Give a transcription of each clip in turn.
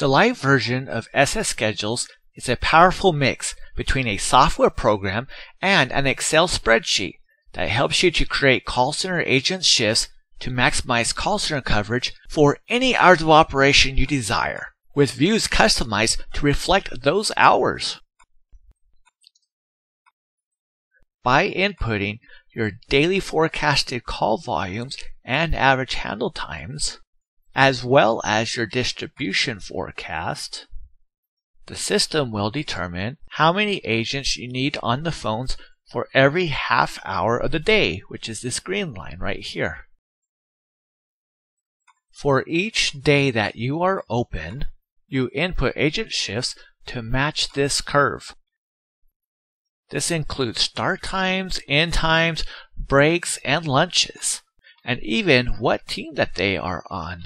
The lite version of SS Schedules is a powerful mix between a software program and an Excel spreadsheet that helps you to create call center agent shifts to maximize call center coverage for any hours of operation you desire, with views customized to reflect those hours. By inputting your daily forecasted call volumes and average handle times, as well as your distribution forecast, the system will determine how many agents you need on the phones for every half hour of the day, which is this green line right here. For each day that you are open, you input agent shifts to match this curve. This includes start times, end times, breaks, and lunches, and even what team that they are on.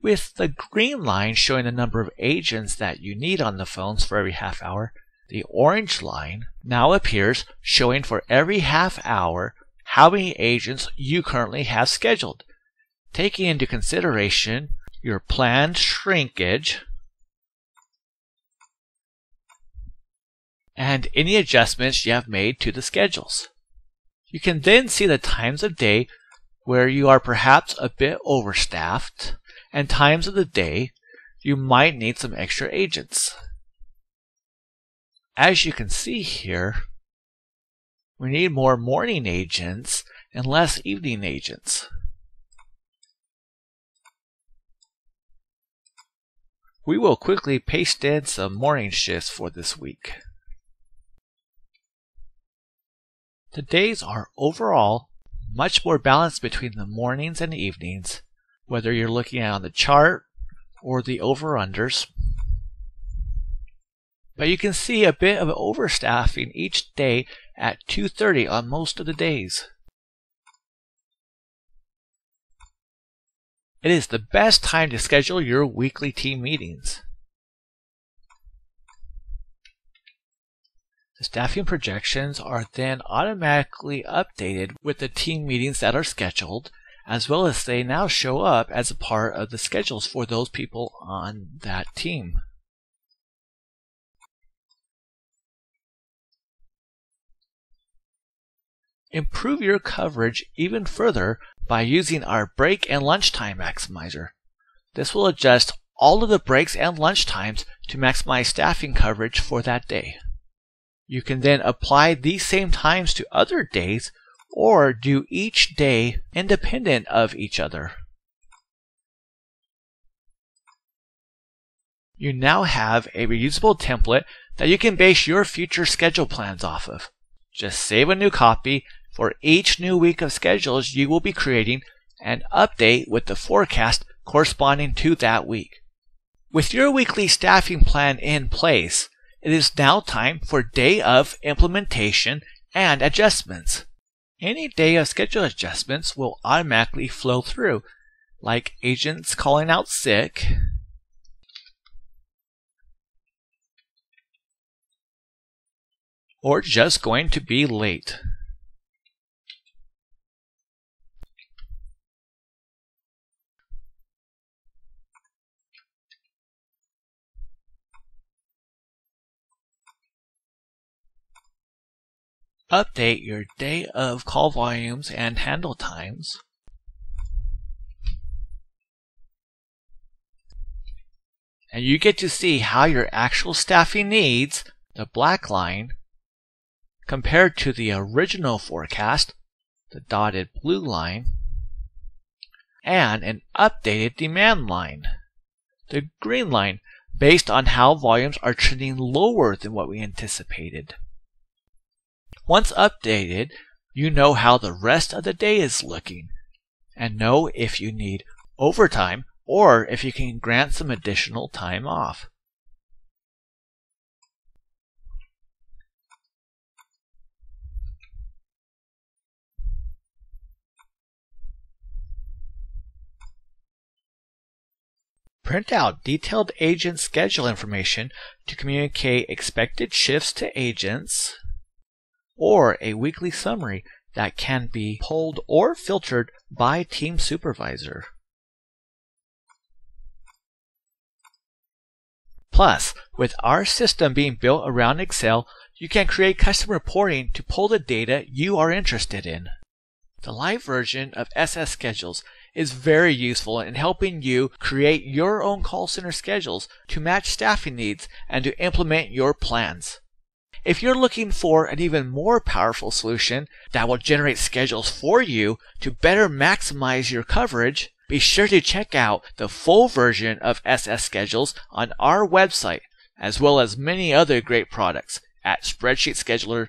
With the green line showing the number of agents that you need on the phones for every half hour, the orange line now appears showing for every half hour how many agents you currently have scheduled, taking into consideration your planned shrinkage and any adjustments you have made to the schedules. You can then see the times of day where you are perhaps a bit overstaffed and times of the day you might need some extra agents. As you can see here, we need more morning agents and less evening agents. We will quickly paste in some morning shifts for this week. The days are overall much more balanced between the mornings and evenings whether you're looking at on the chart or the over-unders. But you can see a bit of overstaffing each day at 2.30 on most of the days. It is the best time to schedule your weekly team meetings. The staffing projections are then automatically updated with the team meetings that are scheduled as well as they now show up as a part of the schedules for those people on that team. Improve your coverage even further by using our break and lunchtime maximizer. This will adjust all of the breaks and lunch times to maximize staffing coverage for that day. You can then apply these same times to other days or do each day independent of each other. You now have a reusable template that you can base your future schedule plans off of. Just save a new copy for each new week of schedules you will be creating and update with the forecast corresponding to that week. With your weekly staffing plan in place, it is now time for day of implementation and adjustments. Any day of schedule adjustments will automatically flow through, like agents calling out sick, or just going to be late. Update your day of call volumes and handle times. And you get to see how your actual staffing needs, the black line, compared to the original forecast, the dotted blue line, and an updated demand line, the green line, based on how volumes are trending lower than what we anticipated. Once updated, you know how the rest of the day is looking and know if you need overtime or if you can grant some additional time off. Print out detailed agent schedule information to communicate expected shifts to agents or a weekly summary that can be pulled or filtered by Team Supervisor. Plus, with our system being built around Excel, you can create custom reporting to pull the data you are interested in. The lite version of SS Schedules is very useful in helping you create your own call center schedules to match staffing needs and to implement your plans. If you're looking for an even more powerful solution that will generate schedules for you to better maximize your coverage, be sure to check out the full version of SS Schedules on our website, as well as many other great products at spreadsheetscheduler.com.